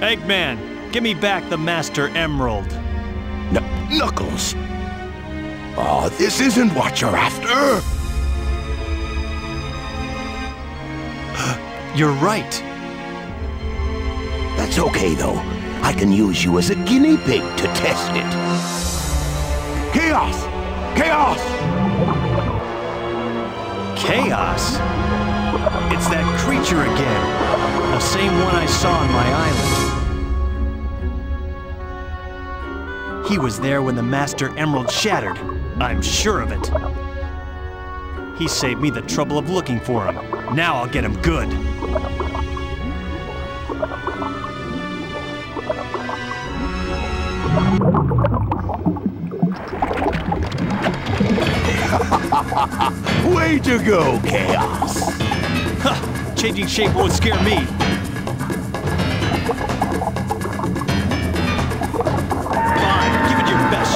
Eggman, give me back the Master Emerald. Kn Knuckles! Oh, this isn't what you're after! You're right. That's okay, though. I can use you as a guinea pig to test it. Chaos! Chaos! Chaos? It's that creature again. The same one I saw on my island. He was there when the Master Emerald shattered. I'm sure of it. He saved me the trouble of looking for him. Now I'll get him good. Way to go, Chaos! Ha! Changing shape won't scare me.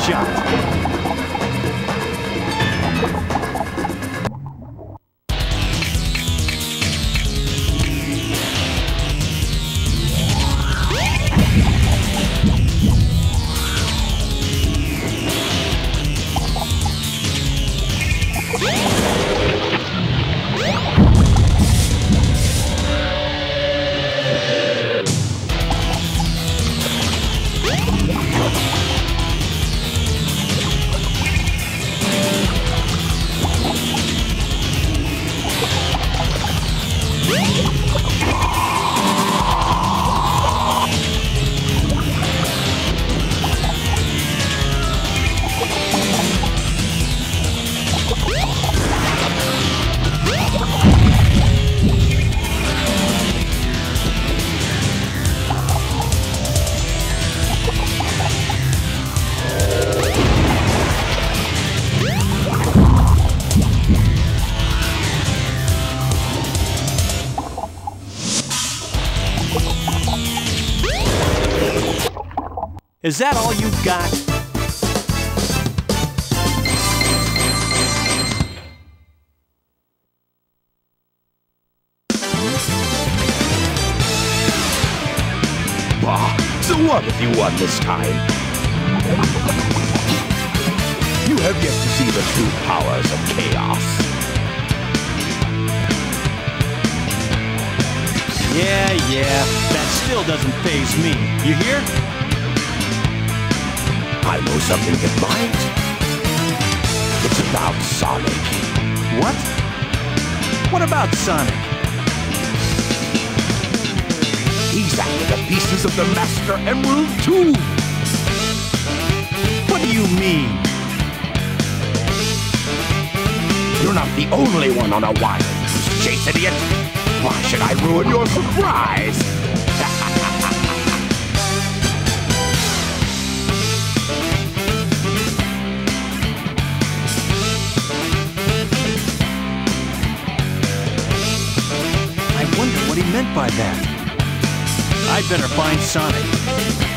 Shot. Is that all you got? Bah, so what if you won this time? You have yet to see the true powers of chaos. Yeah, yeah, that still doesn't faze me. You hear? Something that might. It's about Sonic. What? What about Sonic? He's after the pieces of the Master Emerald too. What do you mean? You're not the only one on a wild goose chase, idiot. Why should I ruin your surprise? By that. I'd better find Sonic.